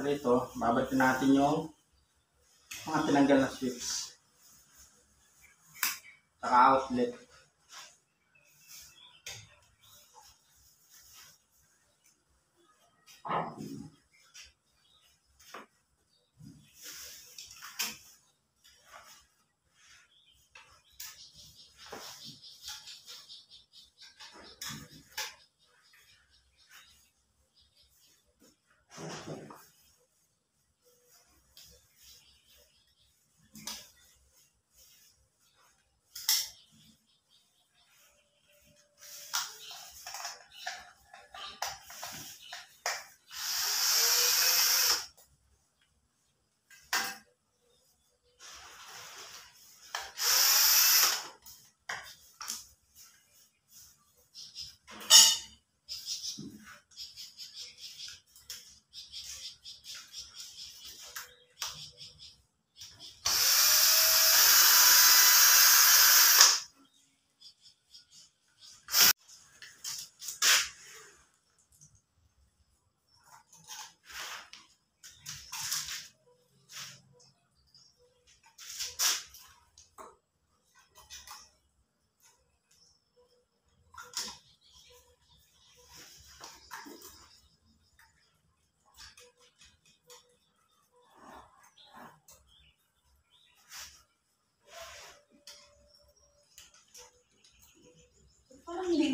Bali ito, babalikin natin yung mga tinanggal na switch. Saka outlet. Parang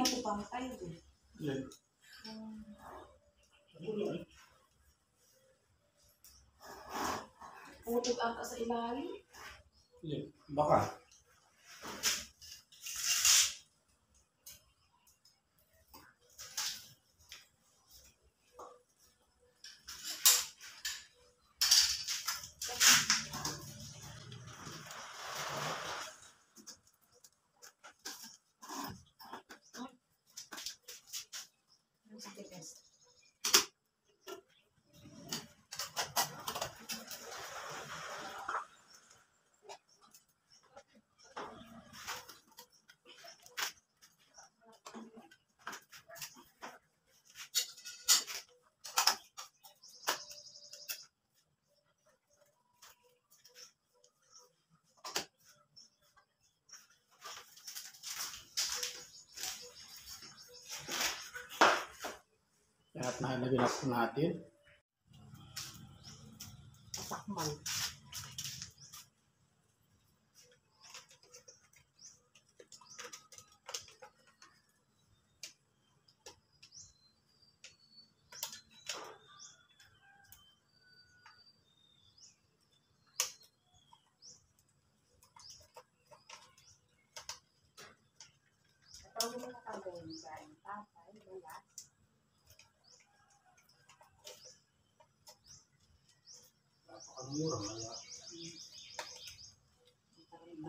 hindi din. Yan. Putog ata sa ilalim. Yan. Baka. Lahat na ilagay na natin. Sakmal. Ito mo na kagawin dyan. Tatay, wala. Napakamura. Kaya.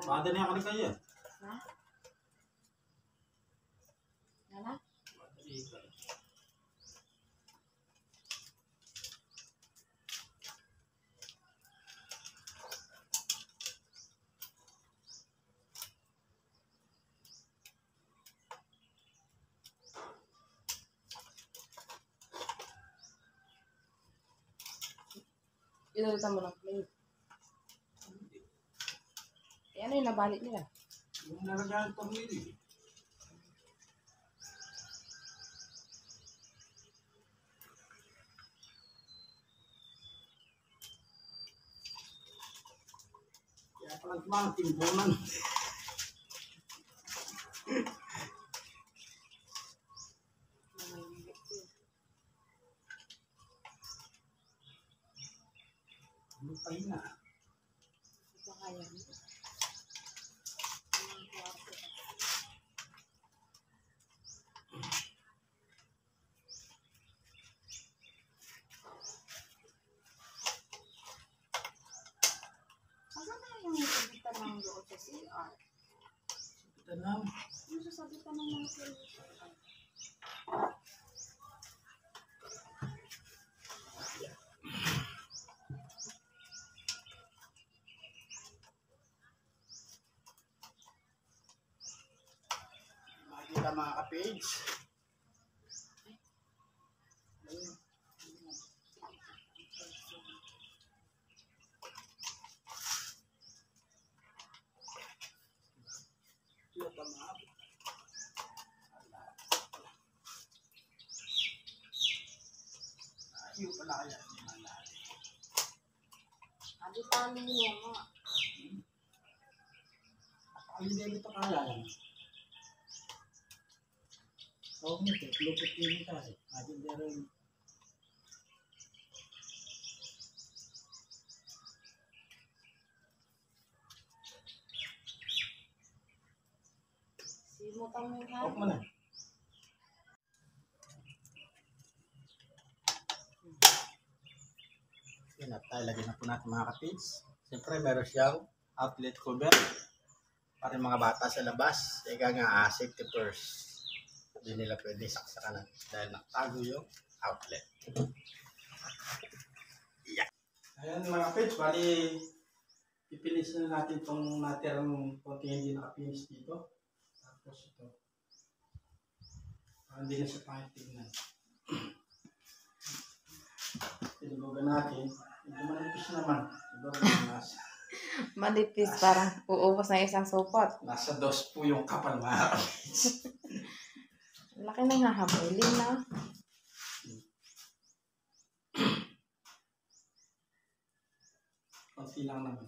Bada na yung kaya. Ha? Nana? Inalitan mo ng plate. Eh, ano yung nabalik nila? Yung nalagyan ito hindi. Kaya palang mga timbunan. Ano pa yun na? Ito kaya. Asan pala mga ka-page. Ayaw pala kaya naman natin. Abi tali mo nga. Ang hindi ito kaya naman. Oo, hindi. Lupit din tayo. Adi hindi rin. Simutan mo yung Huwag mo na. Yan at tayo lagyan na po natin mga kapits. Siyempre meron siyang outlet cover para mga bata sa labas. Ika nga ah, safety first. Hindi nila pwede saksakan dahil nakatago yung outlet. Yeah. Ayan mga kapits, bali pipinis na natin itong natirang konti hindi nakapinis dito. Tapos ito. Para hindi na siya pangit tingnan. Tinulogan natin. Medyo manipis naman. Siguro nasa, Manipis, parang uubos na isang supot. nasa dos po yung kapal mga kapits. Laki na nga habulin na. Konti lang naman.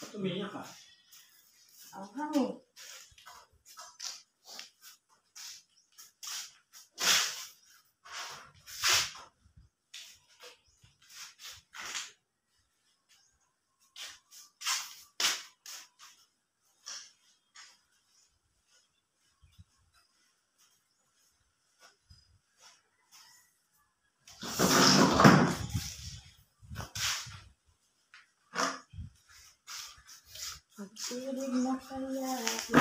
Ba't umiyak ka? Ang hangin. Pagsilig na kaya ito.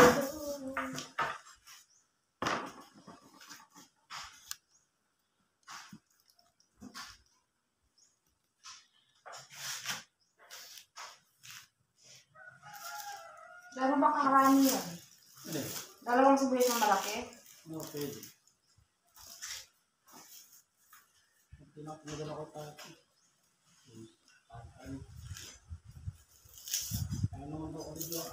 Gano'n ba kakarami yan? Hindi. Dalawang sibuyas na malaki? No, pwede. Pinapinagan ako tayo. Ano? Ano naman daw ulit yun?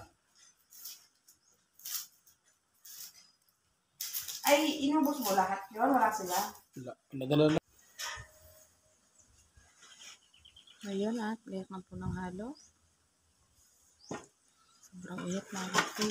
Ay, inubos mo lahat yun? Wala sila? Wala. Nadala na. Ayun at, gayak na po ng halo. Sobrang init na ito.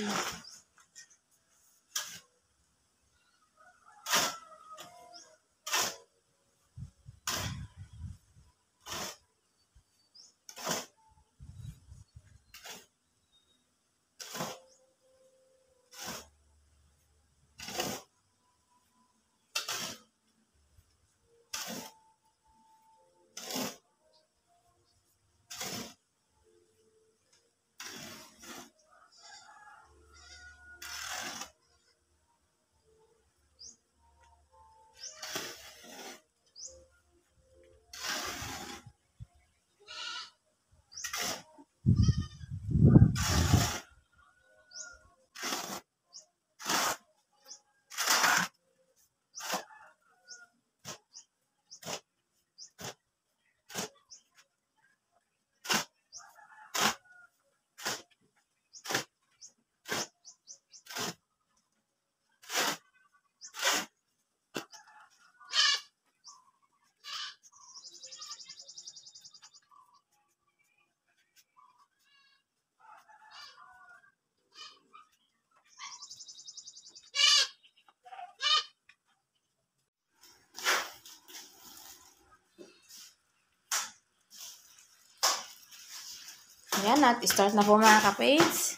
Ayan at start na po mga kapage.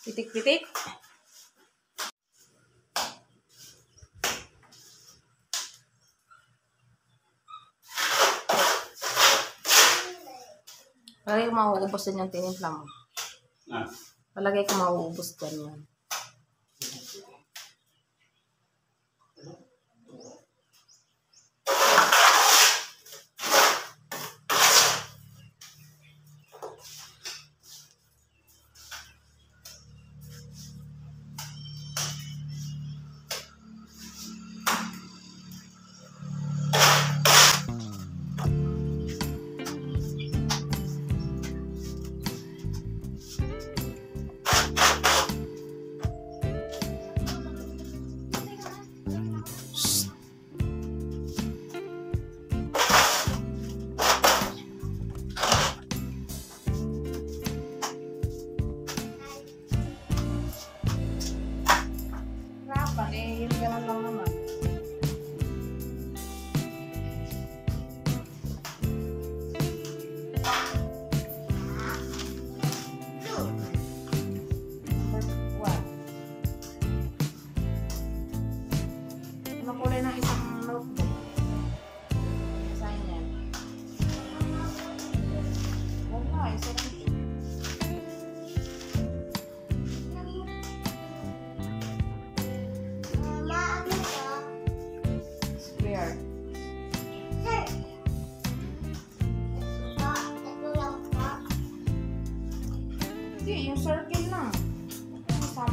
Pitik-pitik. Palagay ko mauubos din yung tinimpla mo. Ah. Palagay ko mauubos din yan.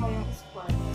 Kasama yung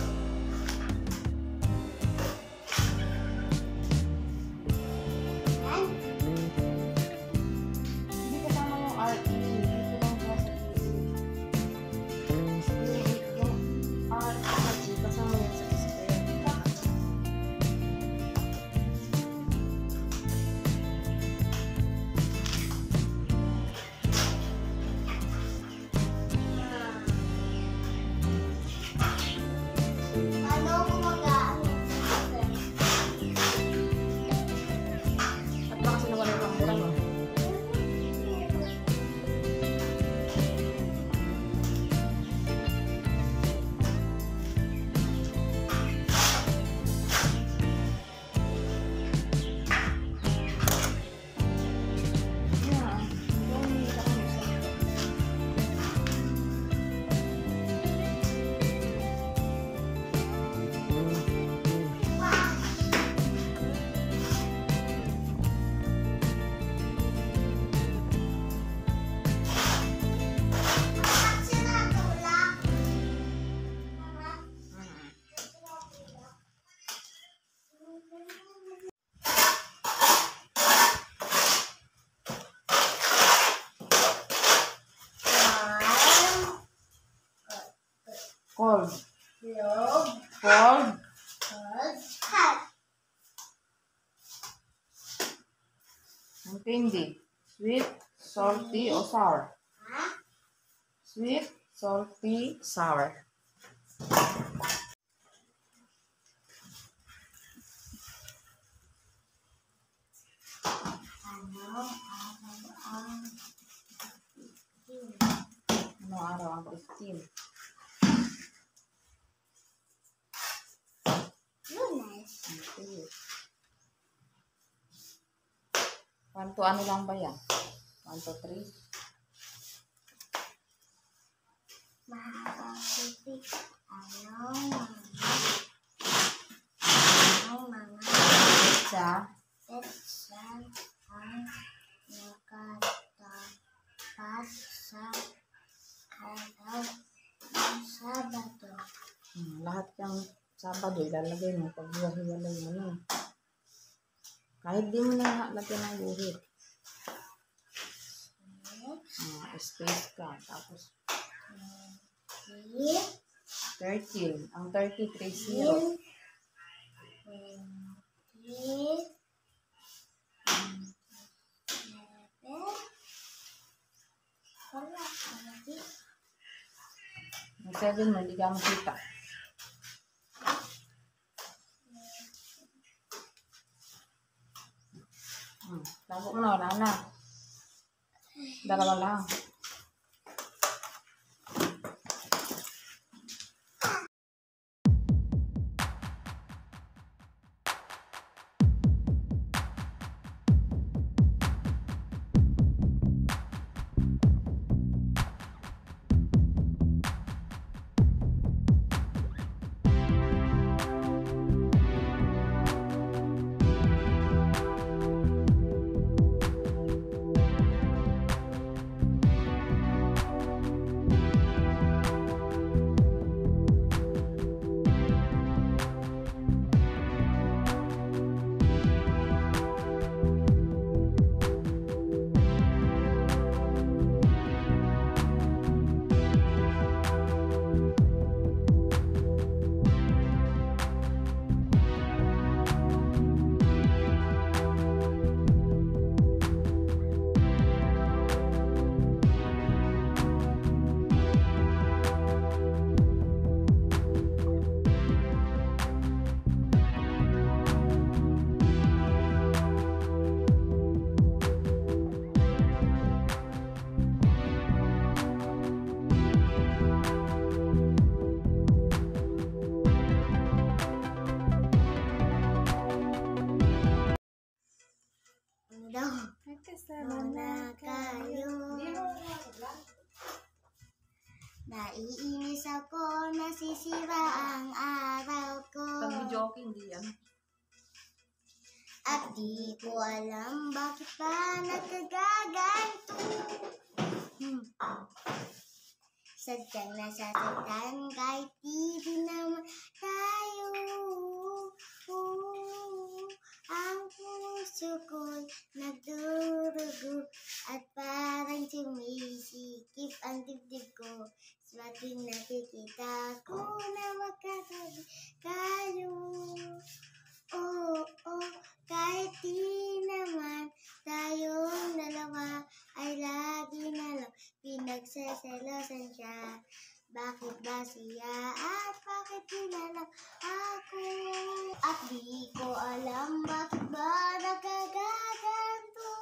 Love. Love. God. Sweet, salty, or sour? Sweet, salty, sour. To ano lang ba yan? One to three? Sa Sabado. hmm, lahat ng Sabado ilalagay mo pag hiwa-hiwalay mo na. Kahit di mo na lagyan ng guhit. Ah, space ka. Tapos Three. 13. Ang 33 Three. zero. Ang 7 mo, hindi ka makita. Hmm. Tago mo na, wala na. Dalawa lang. Ano? Naiinis ako, nasisira ang araw ko. Pag may joke, hindi yan. At di ko alam bakit pa nagkagaganto. Hmm. Sadyang nasasaktan kahit di naman tayo. sukol nagdurugo at parang sumisikip ang dibdib ko sa aking nakikita ko na magkasabi kayo. Oo, oh, oh, kahit di naman tayong dalawa ay lagi na lang pinagsaselosan siya. Bakit ba siya at bakit hinanap ako? At di ko alam bakit ba nagkagaganto.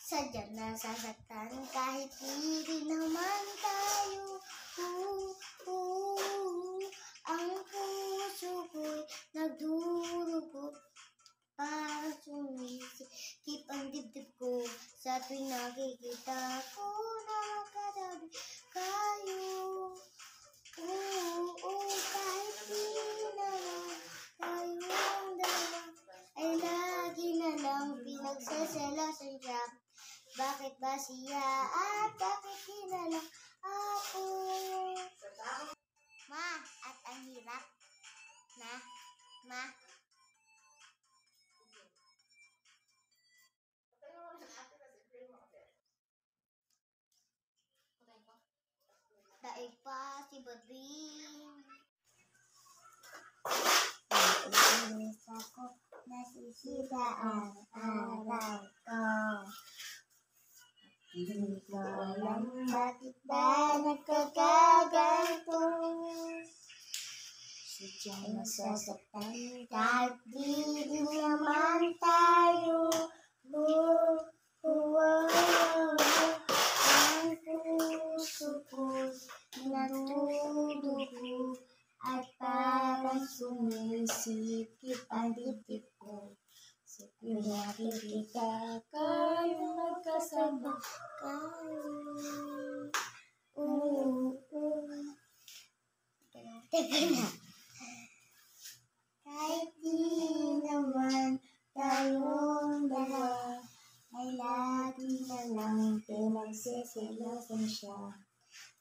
Sadyang nasasaktan kahit hindi naman tayo. Ooh, ooh, ang puso ko'y nagdurugo. Para sumisikip ang dibdib ko sa tuwing nakikita ko na makarabi kayo. Oo, oo, kahit di na kayong dalawa ay lagi na lang pinagsasalasan siya. Bakit ba siya at bakit di na lang ako? Bakit ba nagkakaganto? Sadyang di din naman tayo oh, oh, suku Ang puso ko natutugo at parang titik Nakikita kayo magkasama kayo. Oo. Teka na. Kahit di naman tayong dalawa, ay lagi na lang pinagsisilosan siya.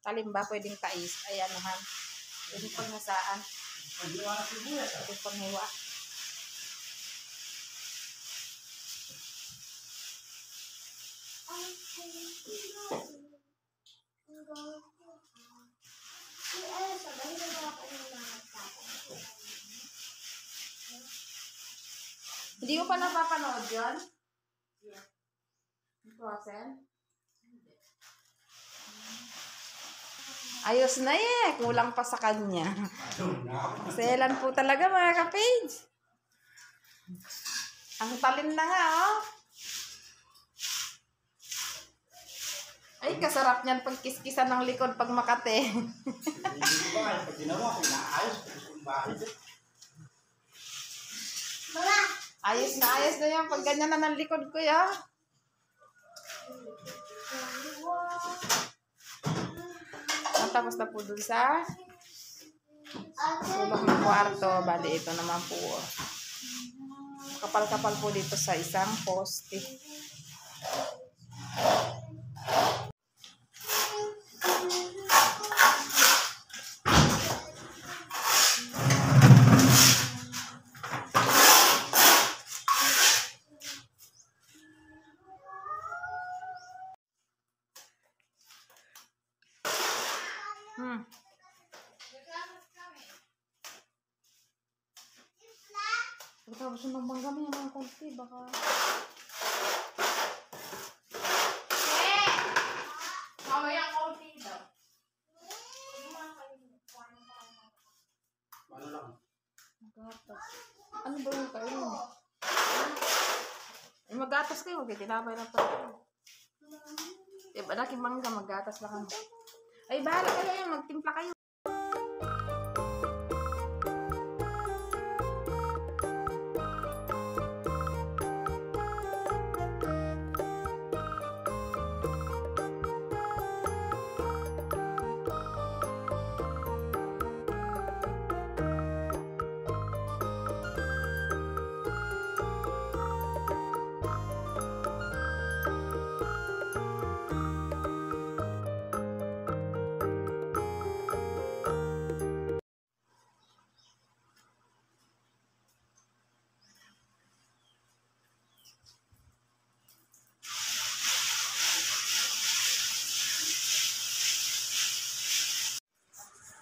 Talim ba pwedeng pais? Ay anuhan. Pwedeng panghasaan. Pwedeng panghiwa. Hindi ko pa napapanood yun? Yeah. Frozen? Ayos na eh. Kulang pa sa kanya. Selan po talaga mga ka-page. Ang talim na nga oh. Ay, kasarap niyan pag kiskisan ng likod pag makate. Ayos na ayos na yan pag ganyan na ng likod ko ya. Tapos na po dun sa sulok ng kwarto. Bali, ito naman po. Kapal-kapal po dito sa isang poste. Mga konti, baka... Ano lang. Magatas. Ano ba yung kayo? Eh, magatas kayo. Okay, tinapay na pa. Eh, malaki mangga, magatas kami. Ay, bahala kayo yan. Magtimpla kayo.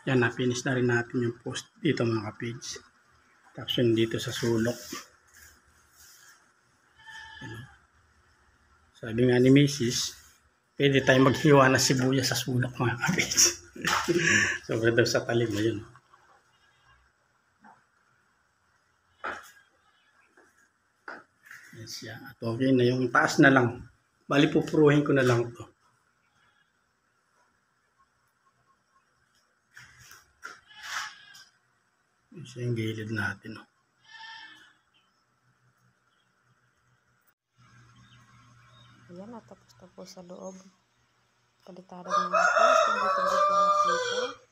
Yan, na-finish na rin natin yung post dito mga kapage. Dito sa sulok. Sabi nga ni Mrs. Pwede tayo maghiwa na sibuyas sa sulok mga kapage. Sobra daw sa talim mo yun. Yan siya. At okay na yung taas na lang. Bali pupuruhin ko na lang to. Isa yung gilid natin. Oh. Ayan, natapos na po sa loob. Palitaran natin. Tingin-tingin po dito.